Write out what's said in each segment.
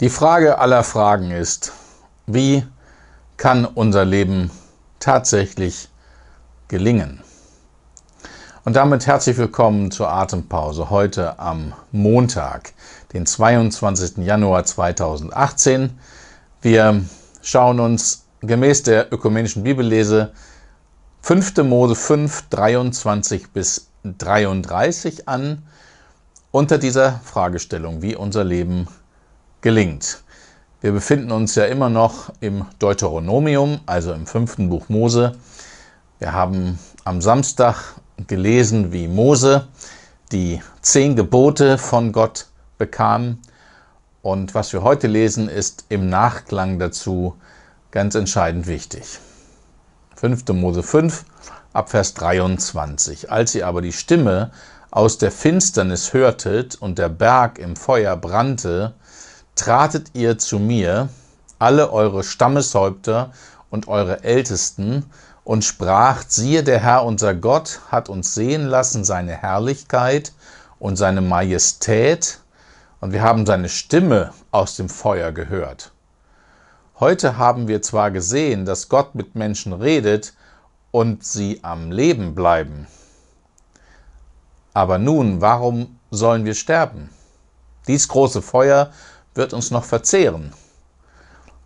Die Frage aller Fragen ist, wie kann unser Leben tatsächlich gelingen? Und damit herzlich willkommen zur Atempause heute am Montag, den 22. Januar 2018. Wir schauen uns gemäß der ökumenischen Bibellese 5. Mose 5, 23 bis 33 an, unter dieser Fragestellung, wie unser Leben gelingt. Wir befinden uns ja immer noch im Deuteronomium, also im fünften Buch Mose. Wir haben am Samstag gelesen, wie Mose die zehn Gebote von Gott bekam. Und was wir heute lesen, ist im Nachklang dazu ganz entscheidend wichtig. 5. Mose 5, Abvers 23. Als ihr aber die Stimme aus der Finsternis hörtet und der Berg im Feuer brannte, tratet ihr zu mir, alle eure Stammeshäupter und eure Ältesten, und spracht, siehe, der Herr unser Gott hat uns sehen lassen seine Herrlichkeit und seine Majestät, und wir haben seine Stimme aus dem Feuer gehört. Heute haben wir zwar gesehen, dass Gott mit Menschen redet und sie am Leben bleiben, aber nun, warum sollen wir sterben? Dies große Feuer wird uns noch verzehren.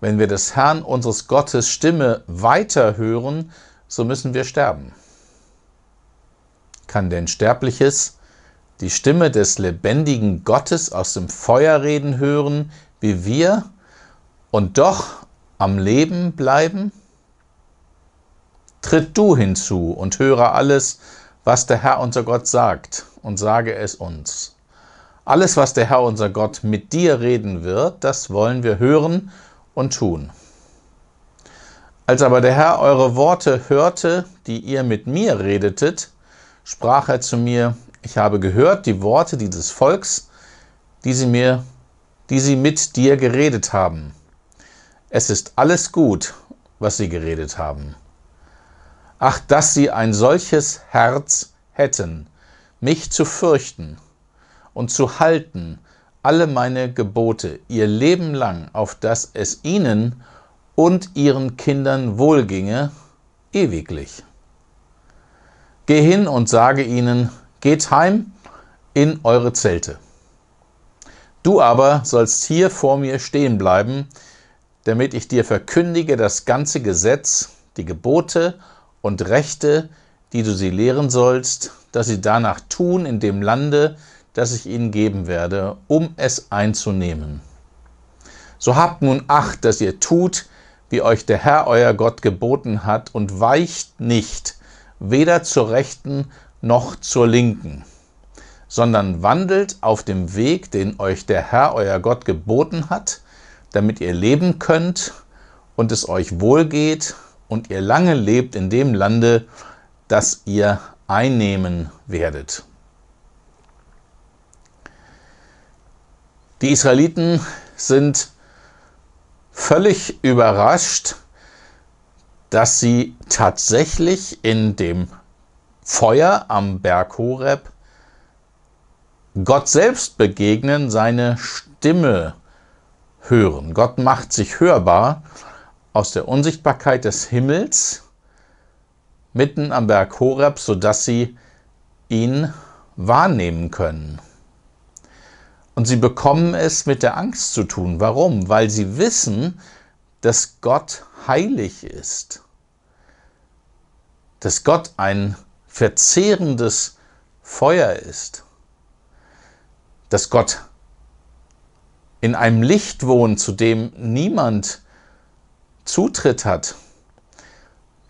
Wenn wir des Herrn unseres Gottes Stimme weiter hören, so müssen wir sterben. Kann denn Sterbliches die Stimme des lebendigen Gottes aus dem Feuer reden hören, wie wir, und doch am Leben bleiben? Tritt du hinzu und höre alles, was der Herr unser Gott sagt, und sage es uns. Alles, was der Herr unser Gott mit dir reden wird, das wollen wir hören und tun. Als aber der Herr eure Worte hörte, die ihr mit mir redetet, sprach er zu mir, ich habe gehört die Worte dieses Volks, die sie mir, die sie mit dir geredet haben. Es ist alles gut, was sie geredet haben. Ach, dass sie ein solches Herz hätten, mich zu fürchten und zu halten alle meine Gebote ihr Leben lang, auf dass es ihnen und ihren Kindern wohlginge, ewiglich. Geh hin und sage ihnen, geht heim in eure Zelte. Du aber sollst hier vor mir stehen bleiben, damit ich dir verkündige das ganze Gesetz, die Gebote und Rechte, die du sie lehren sollst, dass sie danach tun in dem Lande, das ich ihnen geben werde, um es einzunehmen. So habt nun Acht, dass ihr tut, wie euch der Herr euer Gott geboten hat, und weicht nicht, weder zur rechten noch zur linken, sondern wandelt auf dem Weg, den euch der Herr euer Gott geboten hat, damit ihr leben könnt und es euch wohlgeht und ihr lange lebt in dem Lande, das ihr einnehmen werdet. Die Israeliten sind völlig überrascht, dass sie tatsächlich in dem Feuer am Berg Horeb Gott selbst begegnen, seine Stimme hören. Gott macht sich hörbar aus der Unsichtbarkeit des Himmels mitten am Berg Horeb, sodass sie ihn wahrnehmen können. Und sie bekommen es mit der Angst zu tun. Warum? Weil sie wissen, dass Gott heilig ist. Dass Gott ein verzehrendes Feuer ist. Dass Gott in einem Licht wohnt, zu dem niemand Zutritt hat.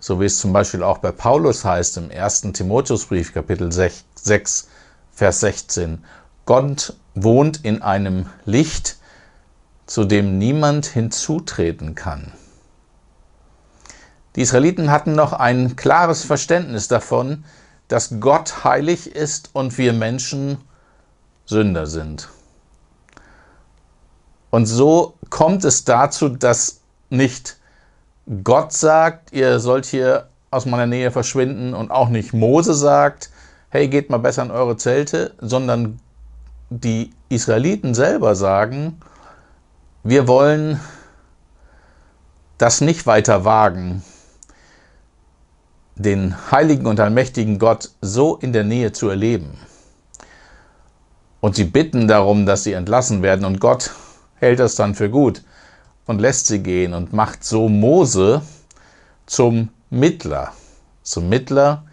So wie es zum Beispiel auch bei Paulus heißt im 1. Timotheusbrief, Kapitel 6, Vers 16. Gott wohnt in einem Licht, zu dem niemand hinzutreten kann. Die Israeliten hatten noch ein klares Verständnis davon, dass Gott heilig ist und wir Menschen Sünder sind. Und so kommt es dazu, dass nicht Gott sagt, ihr sollt hier aus meiner Nähe verschwinden und auch nicht Mose sagt, hey, geht mal besser in eure Zelte, sondern die Israeliten selber sagen, Wir wollen das nicht weiter wagen, den heiligen und allmächtigen Gott so in der Nähe zu erleben. Und sie bitten darum, dass sie entlassen werden und Gott hält das dann für gut und lässt sie gehen und macht so Mose zum Mittler, zum Mittler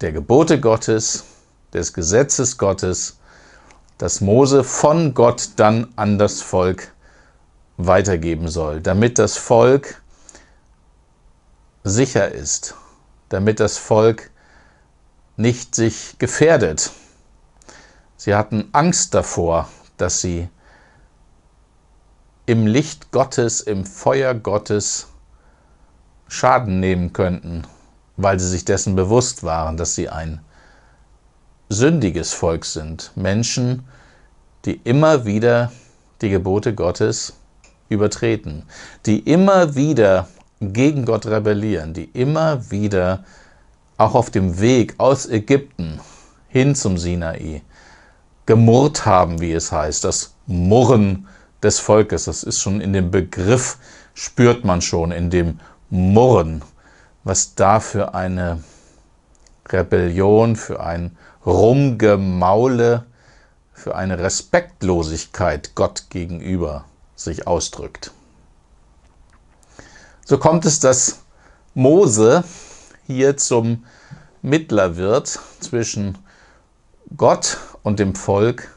der Gebote Gottes, des Gesetzes Gottes, das Mose von Gott dann an das Volk weitergeben soll, damit das Volk sicher ist, damit das Volk nicht sich gefährdet. Sie hatten Angst davor, dass sie im Licht Gottes, im Feuer Gottes Schaden nehmen könnten, weil sie sich dessen bewusst waren, dass sie ein sündiges Volk sind. Menschen, die immer wieder die Gebote Gottes übertreten, die immer wieder gegen Gott rebellieren, die immer wieder auch auf dem Weg aus Ägypten hin zum Sinai gemurrt haben, wie es heißt, das Murren des Volkes. Das ist schon in dem Begriff, spürt man schon, in dem Murren, was da für eine Rebellion, für ein Rumgemaule, für eine Respektlosigkeit Gott gegenüber sich ausdrückt. So kommt es, dass Mose hier zum Mittler wird zwischen Gott und dem Volk,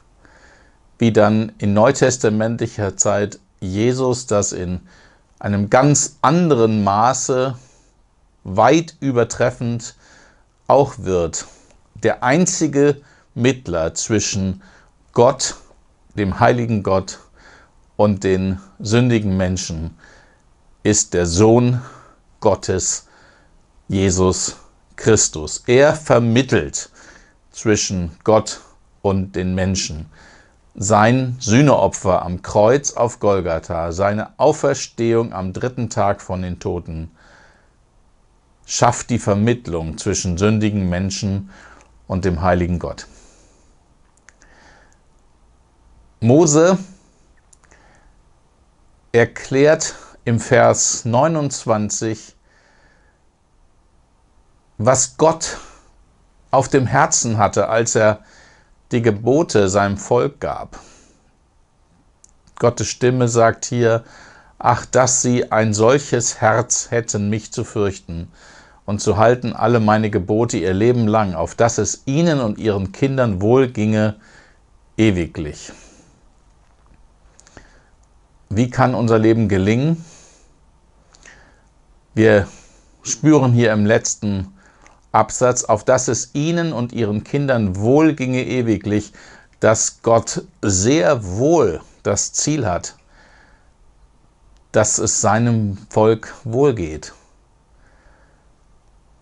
wie dann in neutestamentlicher Zeit Jesus das in einem ganz anderen Maße, weit übertreffend auch wird. Der einzige Mittler zwischen Gott, dem heiligen Gott und den sündigen Menschen ist der Sohn Gottes, Jesus Christus. Er vermittelt zwischen Gott und den Menschen. Sein Sühneopfer am Kreuz auf Golgatha, seine Auferstehung am dritten Tag von den Toten, schafft die Vermittlung zwischen sündigen Menschen und dem heiligen Gott. Mose erklärt im Vers 29, was Gott auf dem Herzen hatte, als er die Gebote seinem Volk gab. Gottes Stimme sagt hier, ach, dass sie ein solches Herz hätten, mich zu fürchten und zu halten alle meine Gebote ihr Leben lang, auf dass es ihnen und ihren Kindern wohl ginge ewiglich. Wie kann unser Leben gelingen? Wir spüren hier im letzten Absatz, auf dass es ihnen und ihren Kindern wohl ginge ewiglich, dass Gott sehr wohl das Ziel hat, dass es seinem Volk wohlgeht.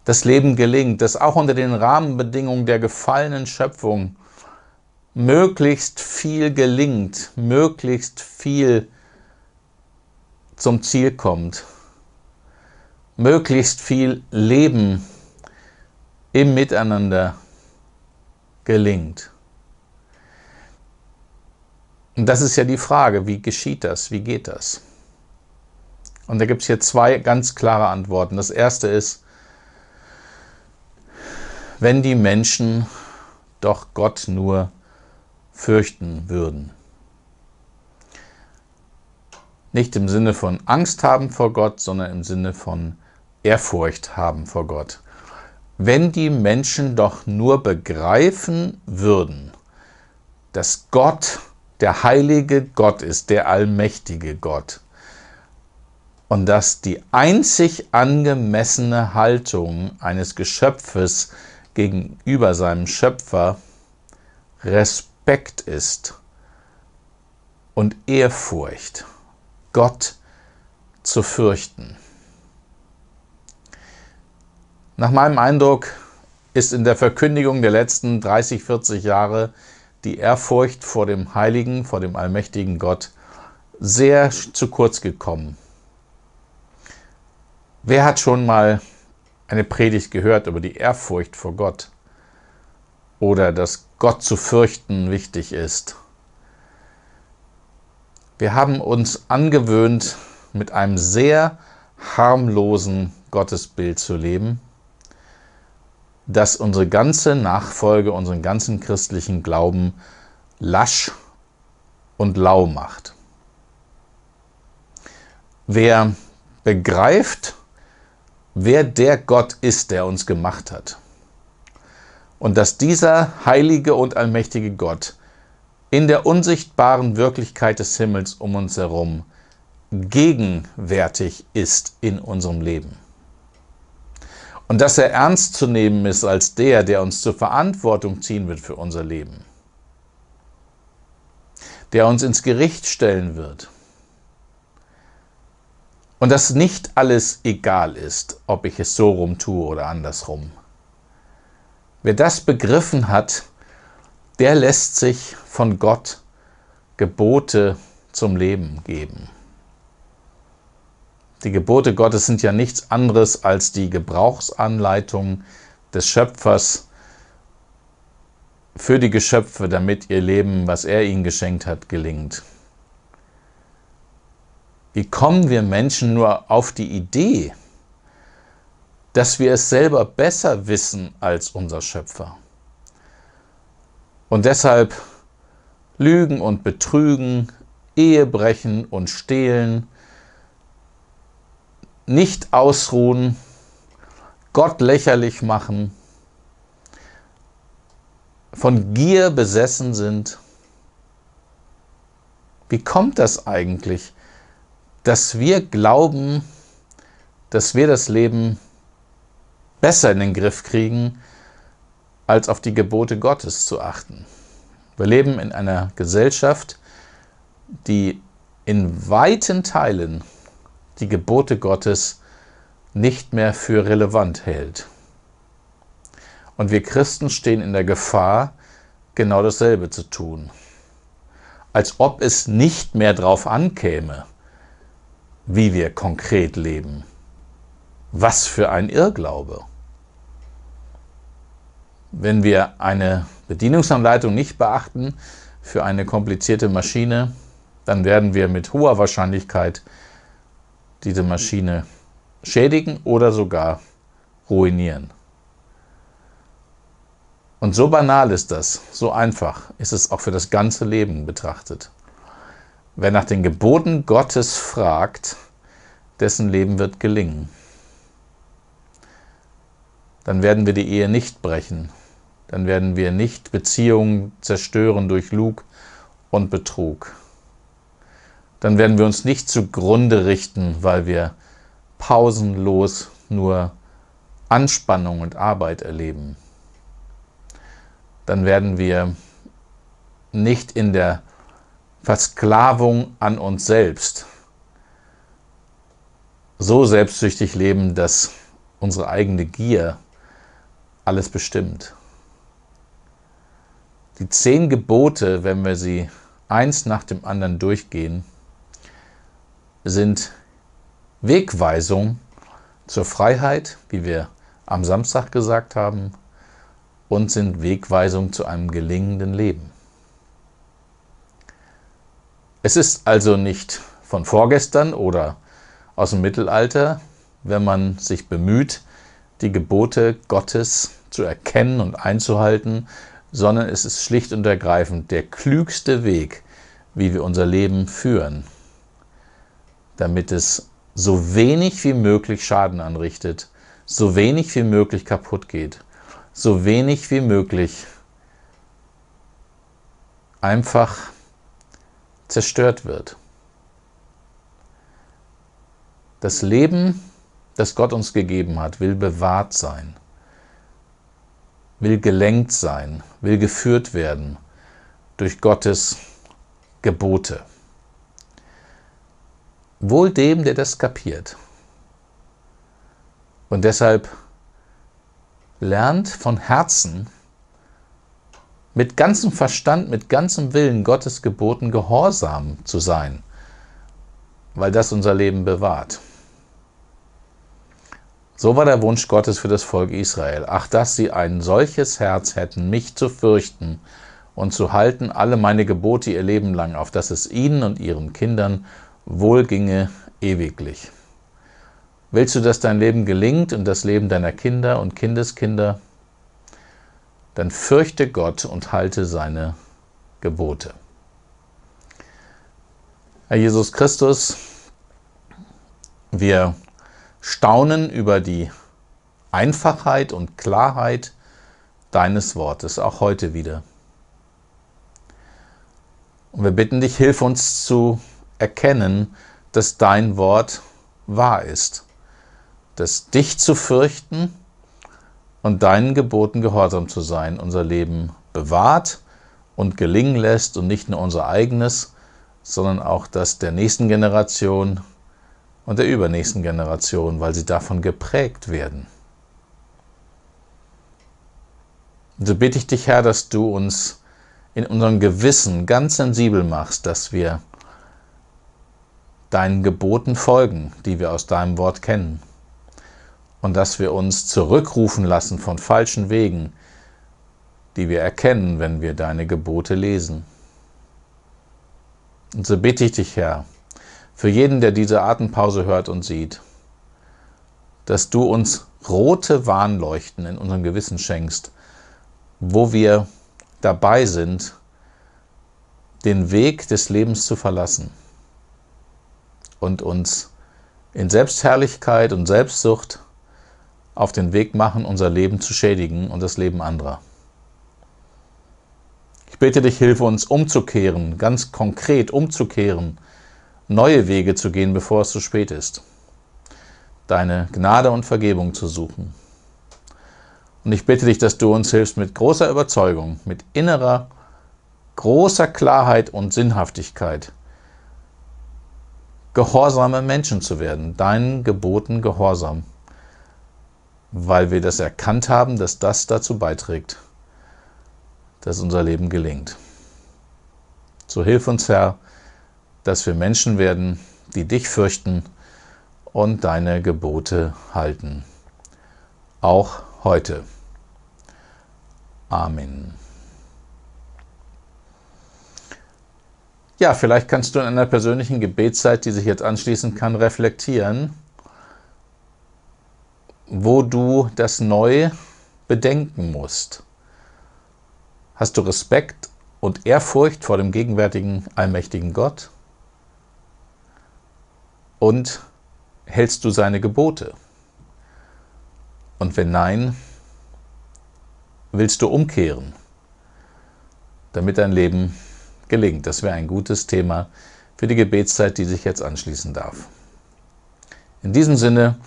Das Leben gelingt, dass auch unter den Rahmenbedingungen der gefallenen Schöpfung möglichst viel gelingt, möglichst viel zum Ziel kommt, möglichst viel Leben im Miteinander gelingt. Und das ist ja die Frage, wie geschieht das, wie geht das? Und da gibt es hier zwei ganz klare Antworten. Das erste ist, wenn die Menschen doch Gott nur fürchten würden. Nicht im Sinne von Angst haben vor Gott, sondern im Sinne von Ehrfurcht haben vor Gott. Wenn die Menschen doch nur begreifen würden, dass Gott der heilige Gott ist, der allmächtige Gott, und dass die einzig angemessene Haltung eines Geschöpfes gegenüber seinem Schöpfer Respekt ist und Ehrfurcht. Gott zu fürchten. Nach meinem Eindruck ist in der Verkündigung der letzten 30, 40 Jahre die Ehrfurcht vor dem Heiligen, vor dem allmächtigen Gott sehr zu kurz gekommen. Wer hat schon mal eine Predigt gehört über die Ehrfurcht vor Gott oder dass Gott zu fürchten wichtig ist? Wir haben uns angewöhnt, mit einem sehr harmlosen Gottesbild zu leben, das unsere ganze Nachfolge, unseren ganzen christlichen Glauben lasch und lau macht. Wer begreift, wer der Gott ist, der uns gemacht hat, und dass dieser heilige und allmächtige Gott in der unsichtbaren Wirklichkeit des Himmels um uns herum gegenwärtig ist in unserem Leben. Und dass er ernst zu nehmen ist als der, der uns zur Verantwortung ziehen wird für unser Leben, der uns ins Gericht stellen wird. Und dass nicht alles egal ist, ob ich es so rum tue oder andersrum. Wer das begriffen hat, der lässt sich von Gott Gebote zum Leben geben. Die Gebote Gottes sind ja nichts anderes als die Gebrauchsanleitung des Schöpfers für die Geschöpfe, damit ihr Leben, was er ihnen geschenkt hat, gelingt. Wie kommen wir Menschen nur auf die Idee, dass wir es selber besser wissen als unser Schöpfer? Und deshalb lügen und betrügen, Ehe brechen und stehlen, nicht ausruhen, Gott lächerlich machen, von Gier besessen sind. Wie kommt das eigentlich, dass wir glauben, dass wir das Leben besser in den Griff kriegen, als auf die Gebote Gottes zu achten? Wir leben in einer Gesellschaft, die in weiten Teilen die Gebote Gottes nicht mehr für relevant hält. Und wir Christen stehen in der Gefahr, genau dasselbe zu tun. Als ob es nicht mehr darauf ankäme, wie wir konkret leben. Was für ein Irrglaube. Wenn wir eine Bedienungsanleitung nicht beachten für eine komplizierte Maschine, dann werden wir mit hoher Wahrscheinlichkeit diese Maschine schädigen oder sogar ruinieren. Und so banal ist das, so einfach ist es auch für das ganze Leben betrachtet. Wer nach den Geboten Gottes fragt, dessen Leben wird gelingen. Dann werden wir die Ehe nicht brechen. Dann werden wir nicht Beziehungen zerstören durch Lug und Betrug dann werden wir uns nicht zugrunde richten, weil wir pausenlos nur Anspannung und Arbeit erleben. Dann werden wir nicht in der Versklavung an uns selbst so selbstsüchtig leben, dass unsere eigene Gier alles bestimmt. Die zehn Gebote, wenn wir sie eins nach dem anderen durchgehen, sind Wegweisung zur Freiheit, wie wir am Samstag gesagt haben, und sind Wegweisung zu einem gelingenden Leben. Es ist also nicht von vorgestern oder aus dem Mittelalter, wenn man sich bemüht, die Gebote Gottes zu erkennen und einzuhalten, sondern es ist schlicht und ergreifend der klügste Weg, wie wir unser Leben führen damit es so wenig wie möglich Schaden anrichtet, so wenig wie möglich kaputt geht, so wenig wie möglich einfach zerstört wird. Das Leben, das Gott uns gegeben hat, will bewahrt sein, will gelenkt sein, will geführt werden durch Gottes Gebote. Wohl dem, der das kapiert. Und deshalb lernt von Herzen, mit ganzem Verstand, mit ganzem Willen Gottes Geboten gehorsam zu sein, weil das unser Leben bewahrt. So war der Wunsch Gottes für das Volk Israel. Ach, dass sie ein solches Herz hätten, mich zu fürchten und zu halten alle meine Gebote ihr Leben lang, auf dass es ihnen und ihren Kindern wohl ginge ewiglich. Willst du, dass dein Leben gelingt und das Leben deiner Kinder und Kindeskinder? Dann fürchte Gott und halte seine Gebote. Herr Jesus Christus, wir staunen über die Einfachheit und Klarheit deines Wortes, auch heute wieder. Und wir bitten dich, hilf uns zu erkennen, dass dein Wort wahr ist, dass dich zu fürchten und deinen Geboten gehorsam zu sein unser Leben bewahrt und gelingen lässt und nicht nur unser eigenes, sondern auch das der nächsten Generation und der übernächsten Generation, weil sie davon geprägt werden. Und so bitte ich dich, Herr, dass du uns in unserem Gewissen ganz sensibel machst, dass wir deinen Geboten folgen, die wir aus deinem Wort kennen. Und dass wir uns zurückrufen lassen von falschen Wegen, die wir erkennen, wenn wir deine Gebote lesen. Und so bitte ich dich, Herr, für jeden, der diese Atempause hört und sieht, dass du uns rote Warnleuchten in unserem Gewissen schenkst, wo wir dabei sind, den Weg des Lebens zu verlassen und uns in Selbstherrlichkeit und Selbstsucht auf den Weg machen, unser Leben zu schädigen und das Leben anderer. Ich bitte dich, hilfe uns umzukehren, ganz konkret umzukehren, neue Wege zu gehen, bevor es zu spät ist, deine Gnade und Vergebung zu suchen. Und ich bitte dich, dass du uns hilfst mit großer Überzeugung, mit innerer, großer Klarheit und Sinnhaftigkeit, gehorsame Menschen zu werden, deinen Geboten gehorsam, weil wir das erkannt haben, dass das dazu beiträgt, dass unser Leben gelingt. So hilf uns, Herr, dass wir Menschen werden, die dich fürchten und deine Gebote halten. Auch heute. Amen. Ja, vielleicht kannst du in einer persönlichen Gebetszeit, die sich jetzt anschließen kann, reflektieren, wo du das neu bedenken musst. Hast du Respekt und Ehrfurcht vor dem gegenwärtigen allmächtigen Gott? Und hältst du seine Gebote? Und wenn nein, willst du umkehren, damit dein Leben gelingt? Das wäre ein gutes Thema für die Gebetszeit, die sich jetzt anschließen darf. In diesem Sinne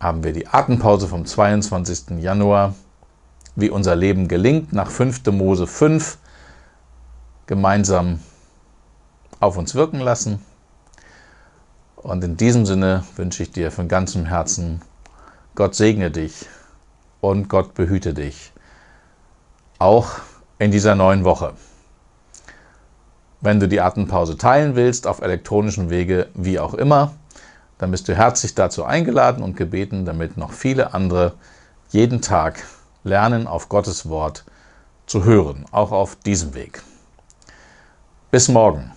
haben wir die Atempause vom 22. Januar, wie unser Leben gelingt, nach 5. Mose 5 gemeinsam auf uns wirken lassen. Und in diesem Sinne wünsche ich dir von ganzem Herzen, Gott segne dich und Gott behüte dich. Auch in dieser neuen Woche. Wenn du die Atempause teilen willst, auf elektronischen Wege, wie auch immer, dann bist du herzlich dazu eingeladen und gebeten, damit noch viele andere jeden Tag lernen, auf Gottes Wort zu hören, auch auf diesem Weg. Bis morgen.